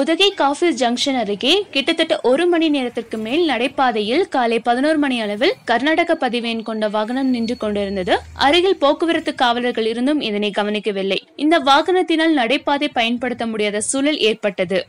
Udhagai காஃபில் junction அருகே கிட்டத்தட்ட ஒரு மணி நேரத்திற்கு மேல் நடைபாதையில் காலை பதினோரு மணி அளவில் கர்நாடக பதிவெண் கொண்ட வாகனம் நின்று கொண்டிருந்தது. அருகில் போக்குவரத்து காவலர்கள் இருந்தும் இதனை கவனிக்கவில்லை. இந்த வாகனத்தினால் நடைபாதை பயன்படுத்த முடியாத சூழல் ஏற்பட்டது.